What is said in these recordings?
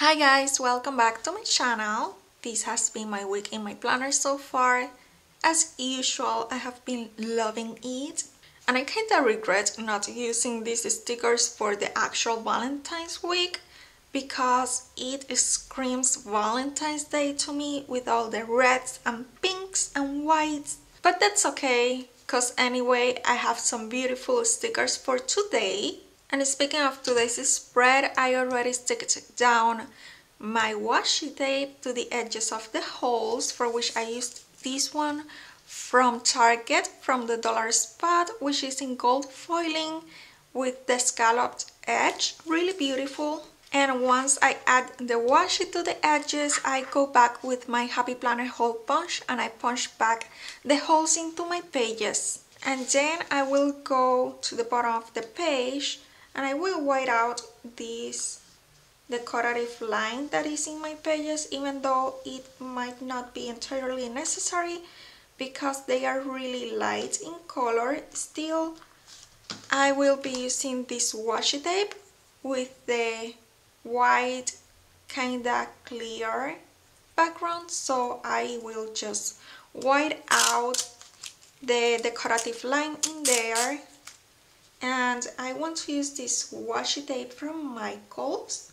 Hi guys, welcome back to my channel. This has been my week in my planner so far. As usual, I have been loving it. And I kinda regret not using these stickers for the actual Valentine's week because it screams Valentine's Day to me with all the reds and pinks and whites. But that's okay, because anyway, I have some beautiful stickers for today. And speaking of today's spread, I already sticked down my washi tape to the edges of the holes for which I used this one from Target from the dollar spot which is in gold foiling with the scalloped edge. Really beautiful. And once I add the washi to the edges I go back with my happy planner hole punch and I punch back the holes into my pages. And then I will go to the bottom of the page and I will white out this decorative line that is in my pages even though it might not be entirely necessary because they are really light in color. Still I will be using this washi tape with the white kinda clear background so I will just white out the decorative line in there and I want to use this washi tape from Michaels.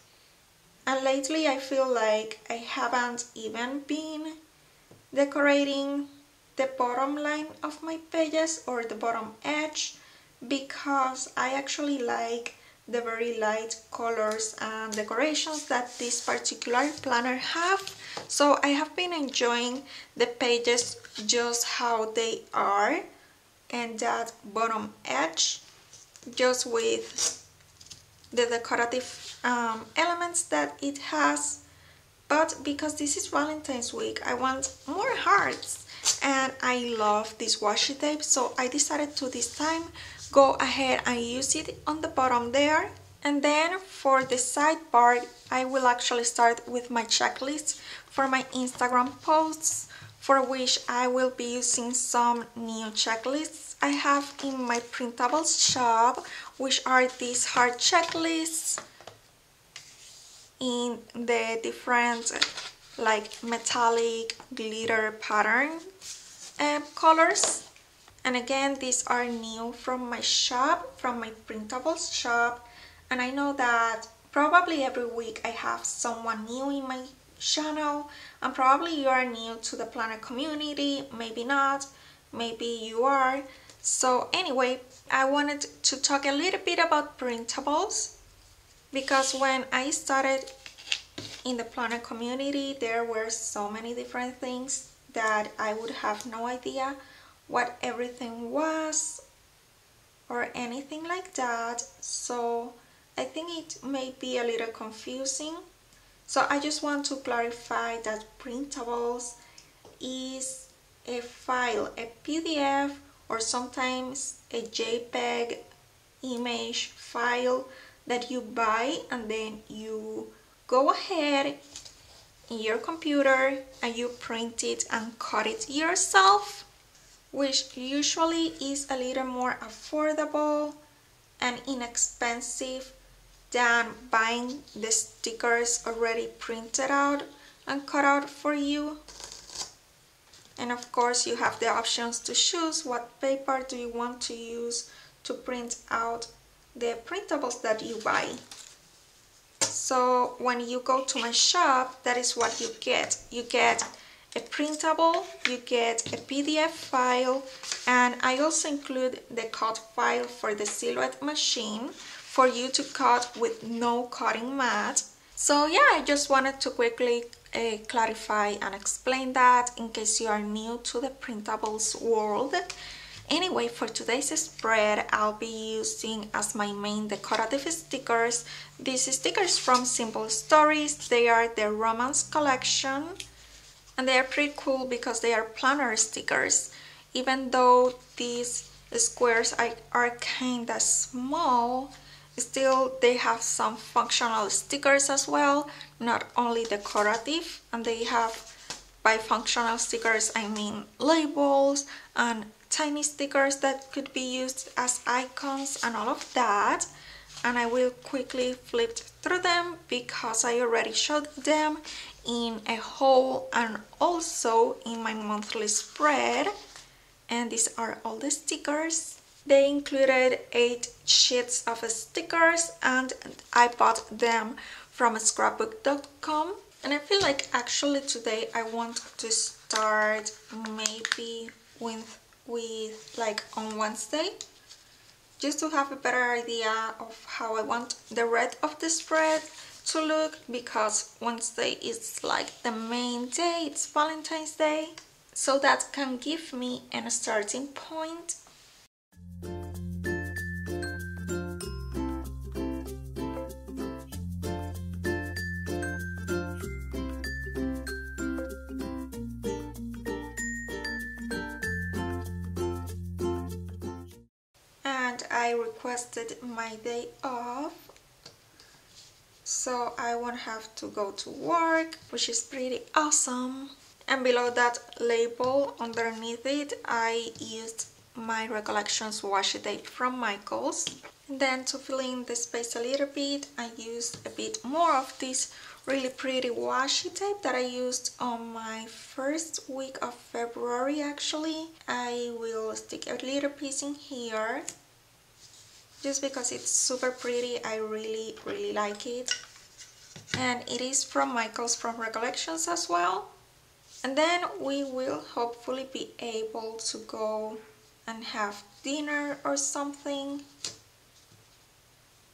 And lately I feel like I haven't even been decorating the bottom line of my pages or the bottom edge because I actually like the very light colors and decorations that this particular planner have. So I have been enjoying the pages just how they are and that bottom edge just with the decorative um, elements that it has. But because this is Valentine's week I want more hearts. And I love this washi tape so I decided to this time go ahead and use it on the bottom there. And then for the side part I will actually start with my checklist for my Instagram posts for which I will be using some new checklists I have in my printables shop which are these heart checklists in the different like metallic glitter pattern um, colors. And again these are new from my shop from my printables shop. And I know that probably every week I have someone new in my channel and probably you are new to the planner community maybe not maybe you are. So anyway I wanted to talk a little bit about printables because when I started in the planner community there were so many different things that I would have no idea what everything was or anything like that. So I think it may be a little confusing so I just want to clarify that printables is a file, a PDF or sometimes a JPEG image file that you buy and then you go ahead in your computer and you print it and cut it yourself which usually is a little more affordable and inexpensive than buying the stickers already printed out and cut out for you. And of course you have the options to choose what paper do you want to use to print out the printables that you buy. So when you go to my shop that is what you get. You get a printable you get a pdf file and i also include the cut file for the silhouette machine for you to cut with no cutting mat. So yeah, I just wanted to quickly uh, clarify and explain that in case you are new to the printables world. Anyway, for today's spread, I'll be using as my main decorative stickers these stickers from Simple Stories. They are the Romance Collection and they are pretty cool because they are planner stickers. Even though these squares are, are kinda small, Still, they have some functional stickers as well, not only decorative, and they have, by functional stickers, I mean labels and tiny stickers that could be used as icons and all of that. and I will quickly flip through them because I already showed them in a haul and also in my monthly spread and these are all the stickers they included eight sheets of stickers and I bought them from scrapbook.com and I feel like actually today I want to start maybe with with like on Wednesday. Just to have a better idea of how I want the red of the spread to look because Wednesday is like the main day, it's Valentine's Day. So that can give me a starting point I requested my day off so I won't have to go to work which is pretty awesome. And below that label underneath it I used my recollections washi tape from Michaels. And then to fill in the space a little bit I used a bit more of this really pretty washi tape that I used on my first week of February actually. I will stick a little piece in here just because it's super pretty I really really like it. And it is from Michaels from Recollections as well. And then we will hopefully be able to go and have dinner or something.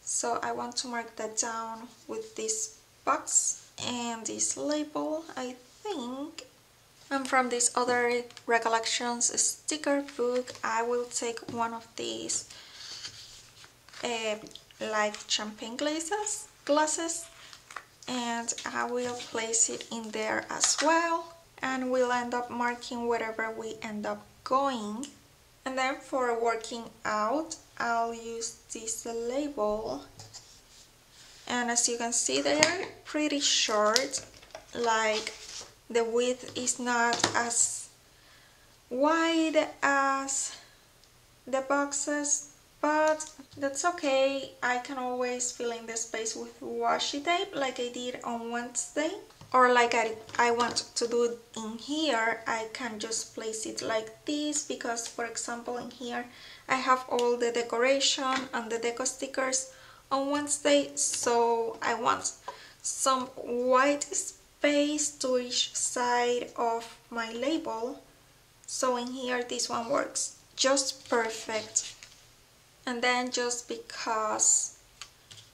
So I want to mark that down with this box and this label I think. And from this other recollections sticker book I will take one of these uh, like champagne glasses, glasses and I will place it in there as well and we'll end up marking wherever we end up going. And then for working out I'll use this label. And as you can see they are pretty short like the width is not as wide as the boxes but that's okay. I can always fill in the space with washi tape like I did on Wednesday or like I, I want to do in here. I can just place it like this because for example in here I have all the decoration and the deco stickers on Wednesday so I want some white space to each side of my label. So in here this one works just perfect and then just because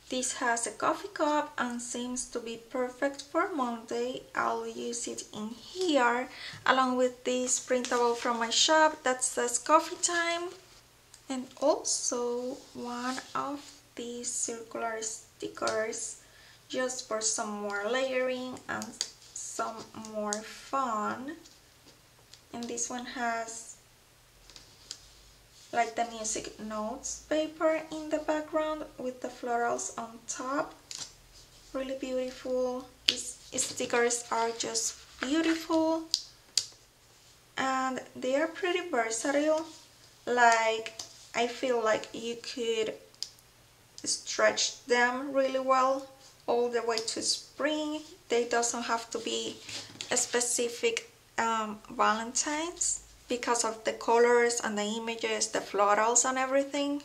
this has a coffee cup and seems to be perfect for Monday I'll use it in here along with this printable from my shop that says coffee time and also one of these circular stickers just for some more layering and some more fun. And this one has like the music notes paper in the background with the florals on top. Really beautiful. These stickers are just beautiful. And they are pretty versatile. Like I feel like you could stretch them really well all the way to spring. They doesn't have to be a specific um, Valentine's because of the colors and the images, the florals and everything.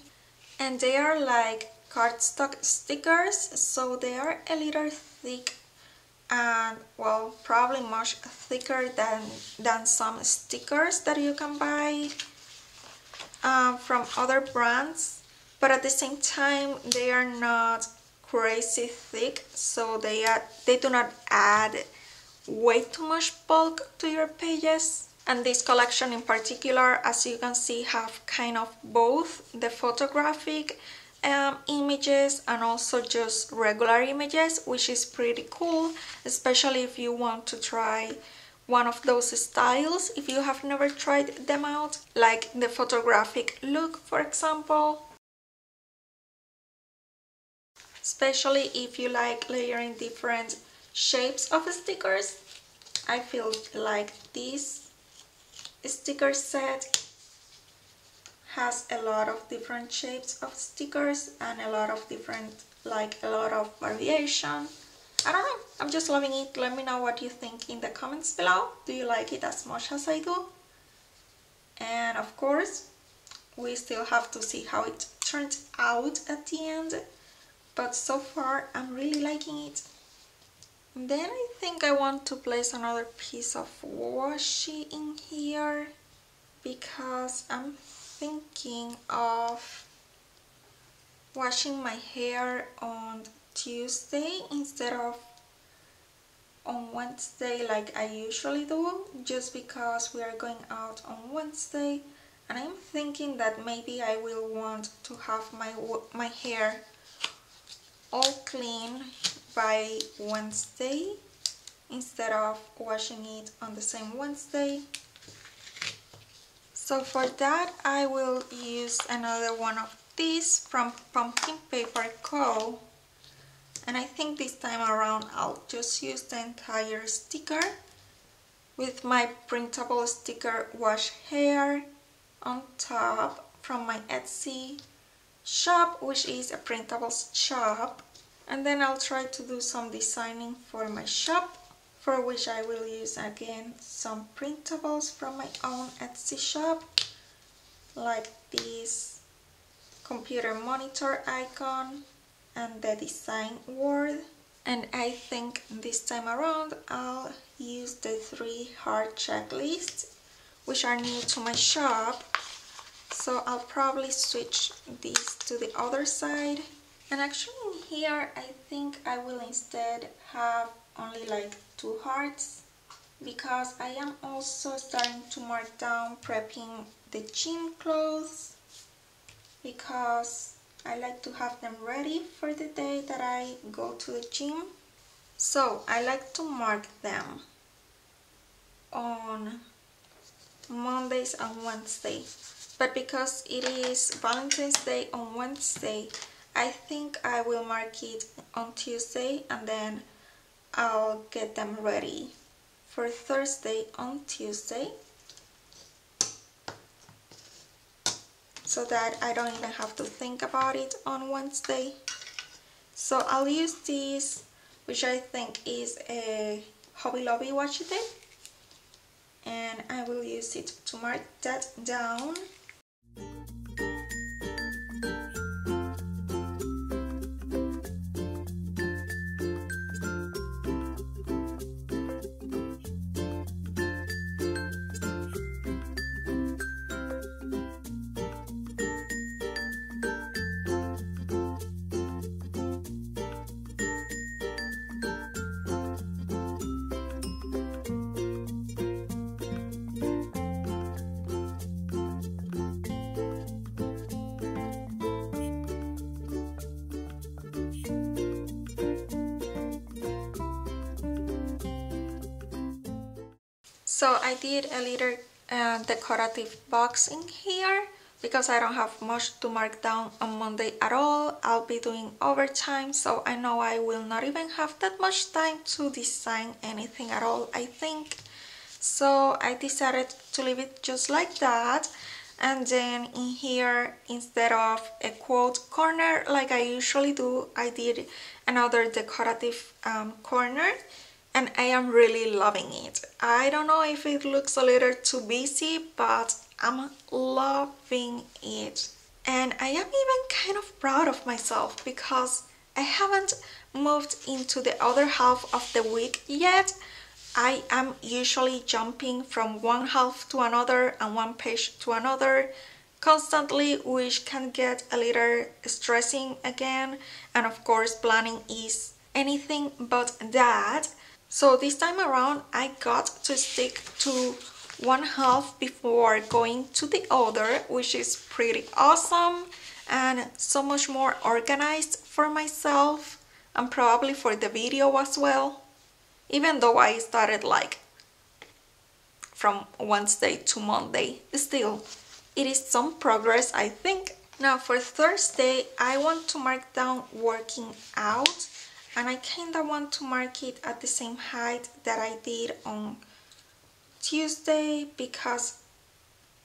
And they are like cardstock stickers, so they are a little thick and well probably much thicker than than some stickers that you can buy uh, from other brands but at the same time they are not crazy thick so they are they do not add way too much bulk to your pages and this collection in particular as you can see have kind of both the photographic um, images and also just regular images which is pretty cool especially if you want to try one of those styles if you have never tried them out like the photographic look for example. Especially if you like layering different shapes of stickers I feel like this sticker set has a lot of different shapes of stickers and a lot of different like a lot of variation. I don't know. I'm just loving it. Let me know what you think in the comments below. Do you like it as much as I do? And of course we still have to see how it turns out at the end. But so far I'm really liking it then I think I want to place another piece of washi in here because I'm thinking of washing my hair on Tuesday instead of on Wednesday like I usually do just because we are going out on Wednesday. And I'm thinking that maybe I will want to have my my hair all clean by Wednesday instead of washing it on the same Wednesday. So for that I will use another one of these from Pumpkin Paper Co and I think this time around I'll just use the entire sticker with my printable sticker wash hair on top from my Etsy shop which is a printable shop and then I'll try to do some designing for my shop for which I will use again some printables from my own Etsy shop like this computer monitor icon and the design word. And I think this time around I'll use the three heart checklists which are new to my shop. So I'll probably switch these to the other side and actually here I think I will instead have only like two hearts because I am also starting to mark down prepping the gym clothes because I like to have them ready for the day that I go to the gym. So I like to mark them on Mondays and Wednesday. But because it is Valentine's Day on Wednesday I think I will mark it on Tuesday and then I'll get them ready for Thursday on Tuesday. So that I don't even have to think about it on Wednesday. So I'll use this which I think is a Hobby Lobby washi tape and I will use it to mark that down So I did a little uh, decorative box in here because I don't have much to mark down on Monday at all. I'll be doing overtime so I know I will not even have that much time to design anything at all I think. So I decided to leave it just like that and then in here instead of a quote corner like I usually do I did another decorative um, corner and I am really loving it. I don't know if it looks a little too busy, but I'm loving it. And I am even kind of proud of myself because I haven't moved into the other half of the week yet. I am usually jumping from one half to another and one page to another constantly which can get a little stressing again and of course planning is anything but that so this time around I got to stick to one half before going to the other which is pretty awesome and so much more organized for myself and probably for the video as well even though I started like from Wednesday to Monday. Still it is some progress I think. Now for Thursday I want to mark down working out and I kinda want to mark it at the same height that I did on Tuesday because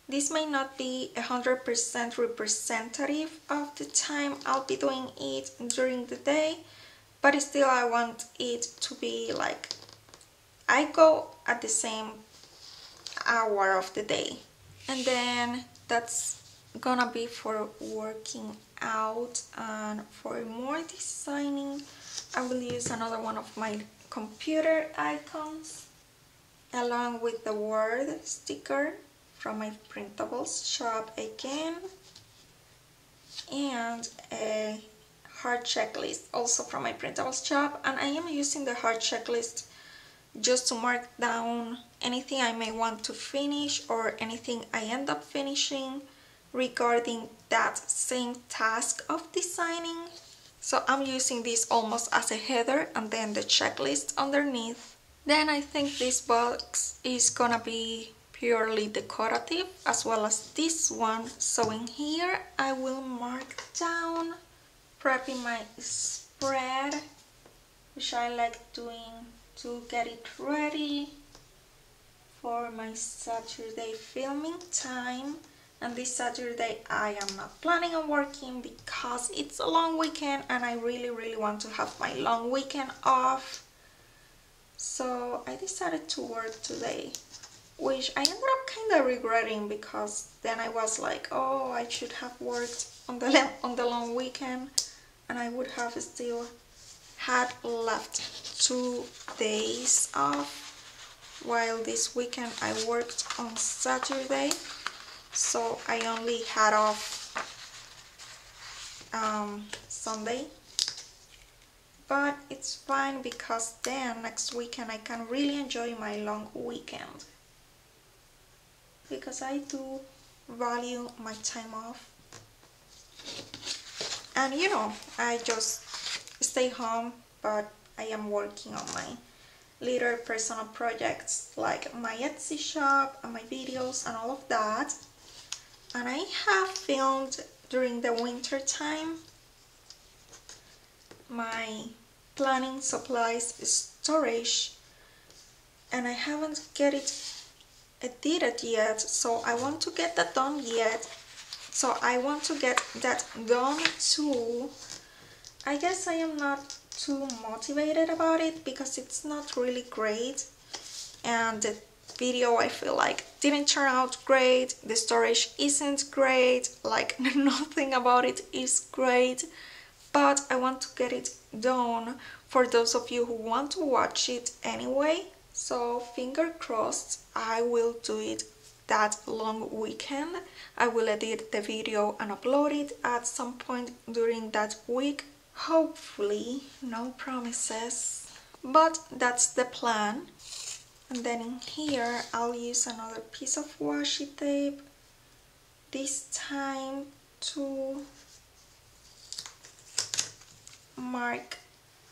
this may not be 100% representative of the time I'll be doing it during the day, but still I want it to be like I go at the same hour of the day. And then that's gonna be for working out and for more designing I will use another one of my computer icons along with the word sticker from my printables shop again and a heart checklist also from my printables shop and I am using the heart checklist just to mark down anything I may want to finish or anything I end up finishing regarding that same task of designing. So I'm using this almost as a header and then the checklist underneath. Then I think this box is gonna be purely decorative as well as this one. So in here I will mark down prepping my spread which I like doing to get it ready for my Saturday filming time and this Saturday I am not planning on working because it's a long weekend and I really really want to have my long weekend off. So I decided to work today which I ended up kind of regretting because then I was like oh I should have worked on the on the long weekend and I would have still had left two days off while this weekend I worked on Saturday so I only had off um, Sunday. But it's fine because then next weekend I can really enjoy my long weekend. Because I do value my time off. And you know I just stay home but I am working on my little personal projects like my Etsy shop and my videos and all of that and I have filmed during the winter time my planning supplies storage and I haven't get it edited yet so I want to get that done yet. So I want to get that done too. I guess I am not too motivated about it because it's not really great and the video I feel like didn't turn out great the storage isn't great like nothing about it is great but I want to get it done for those of you who want to watch it anyway so finger crossed I will do it that long weekend. I will edit the video and upload it at some point during that week hopefully no promises but that's the plan and then in here I'll use another piece of washi tape. This time to mark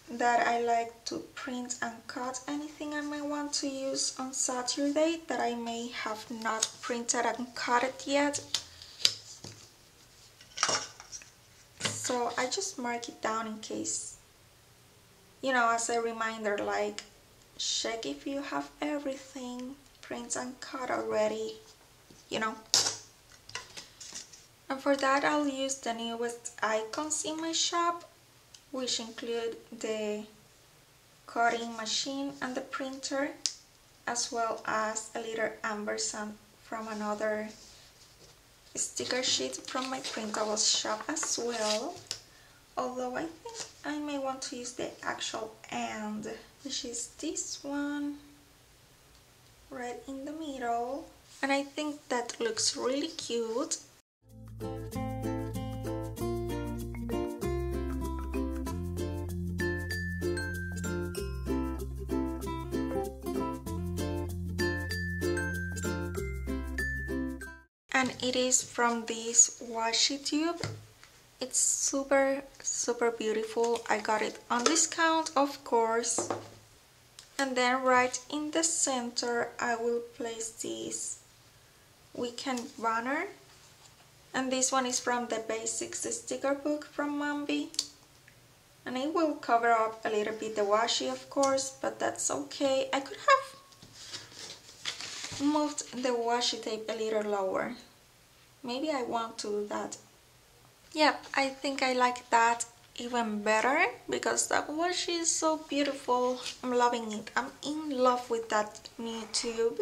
that I like to print and cut anything I may want to use on Saturday that I may have not printed and cut it yet. So I just mark it down in case you know as a reminder like check if you have everything print and cut already you know. And for that I'll use the newest icons in my shop which include the cutting machine and the printer as well as a little ampersand from another sticker sheet from my printable shop as well. Although I think I may want to use the actual end which is this one right in the middle. And I think that looks really cute. And it is from this washi tube. It's super super beautiful. I got it on discount of course and then right in the center I will place this weekend banner and this one is from the basics sticker book from Mambi and it will cover up a little bit the washi of course but that's okay I could have moved the washi tape a little lower. Maybe I want to do that. Yep, I think I like that even better because that washi is so beautiful. I'm loving it. I'm in love with that new tube.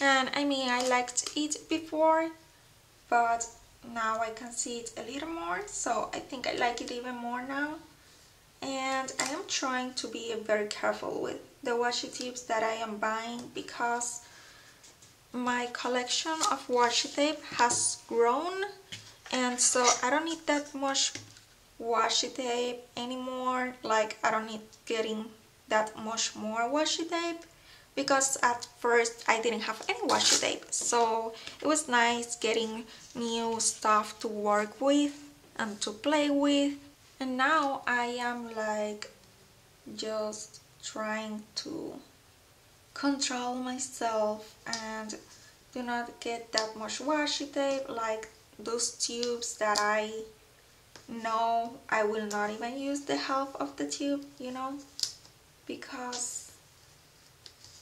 And I mean, I liked it before, but now I can see it a little more. So I think I like it even more now. And I am trying to be very careful with the washi tubes that I am buying because my collection of washi tape has grown and so I don't need that much washi tape anymore. Like I don't need getting that much more washi tape because at first I didn't have any washi tape. So it was nice getting new stuff to work with and to play with. And now I am like just trying to control myself and do not get that much washi tape like those tubes that I know I will not even use the half of the tube you know because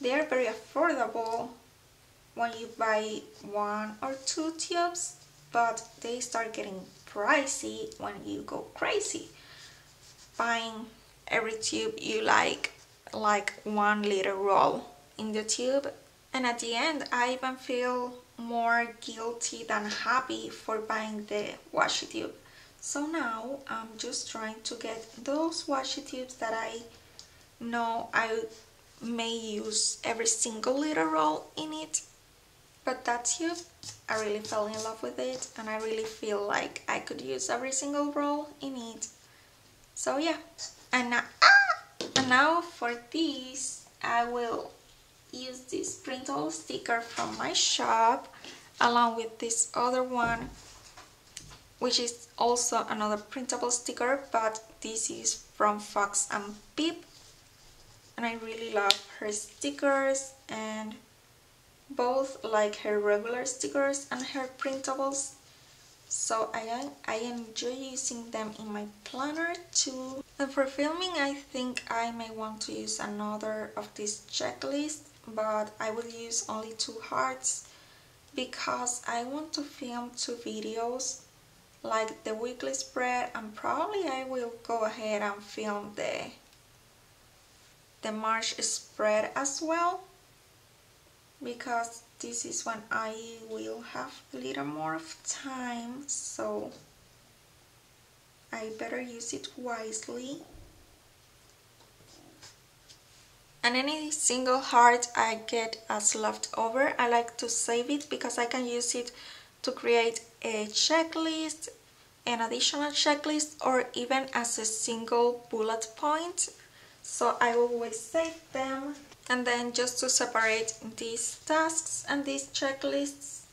they are very affordable when you buy one or two tubes but they start getting pricey when you go crazy buying every tube you like like one liter roll in the tube. And at the end I even feel more guilty than happy for buying the washi tube so now I'm just trying to get those washi tubes that I know I may use every single little roll in it but that tube I really fell in love with it and I really feel like I could use every single roll in it. So yeah. And now, ah! and now for this I will use this printable sticker from my shop along with this other one which is also another printable sticker but this is from Fox and Pip and I really love her stickers and both like her regular stickers and her printables. So I, I enjoy using them in my planner too. And for filming I think I may want to use another of this checklist but I will use only two hearts because I want to film two videos like the weekly spread and probably I will go ahead and film the the March spread as well because this is when I will have a little more of time so I better use it wisely. And any single heart I get as leftover I like to save it because I can use it to create a checklist an additional checklist or even as a single bullet point. So I always save them. And then just to separate these tasks and these checklists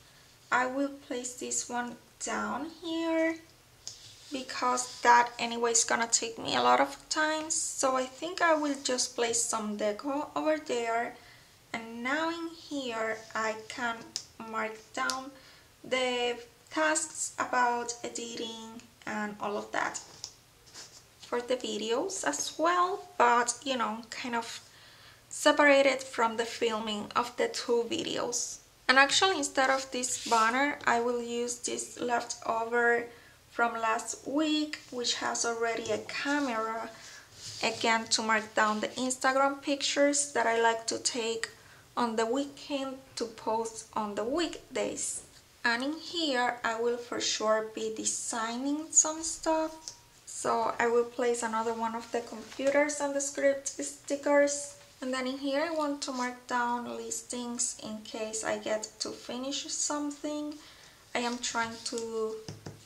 I will place this one down here because that anyway is gonna take me a lot of time. So I think I will just place some deco over there. And now in here I can mark down the tasks about editing and all of that for the videos as well but you know kind of separated from the filming of the two videos. And actually instead of this banner I will use this leftover from last week which has already a camera again to mark down the Instagram pictures that I like to take on the weekend to post on the weekdays and in here I will for sure be designing some stuff so I will place another one of the computers and the script stickers and then in here I want to mark down listings in case I get to finish something I am trying to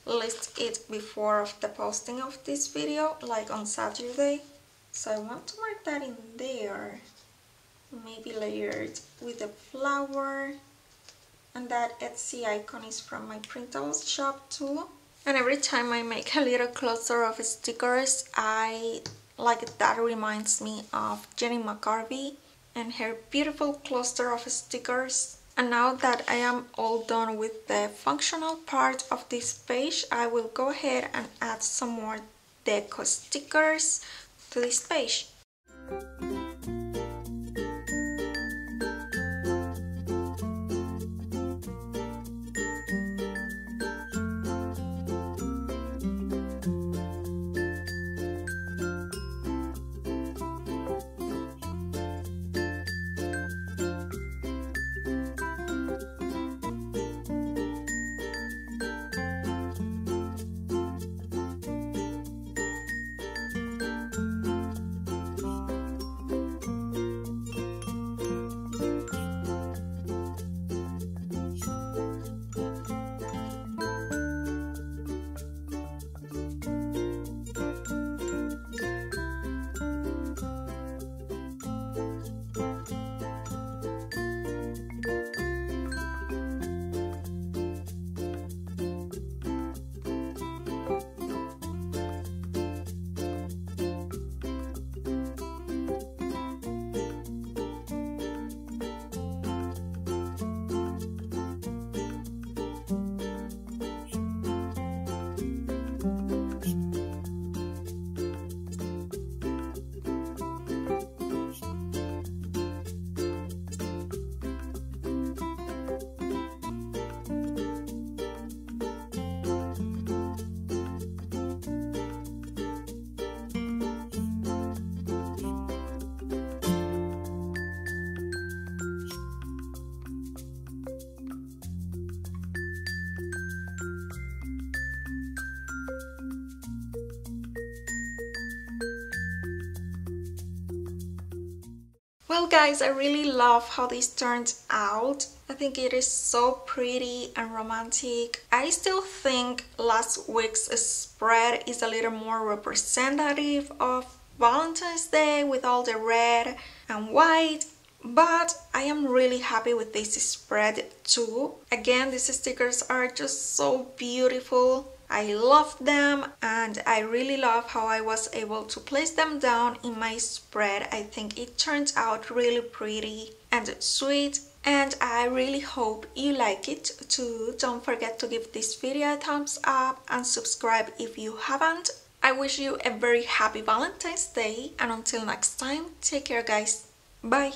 list it before of the posting of this video, like on Saturday. So I want to mark that in there, maybe layered with a flower. And that Etsy icon is from my printables shop too. And every time I make a little cluster of stickers, I like that reminds me of Jenny McCarvey and her beautiful cluster of stickers and now that I am all done with the functional part of this page, I will go ahead and add some more deco stickers to this page. Well guys, I really love how this turned out. I think it is so pretty and romantic. I still think last week's spread is a little more representative of Valentine's Day with all the red and white but I am really happy with this spread too. Again, these stickers are just so beautiful. I love them and I really love how I was able to place them down in my spread. I think it turned out really pretty and sweet and I really hope you like it too. Don't forget to give this video a thumbs up and subscribe if you haven't. I wish you a very happy Valentine's Day and until next time, take care guys. Bye!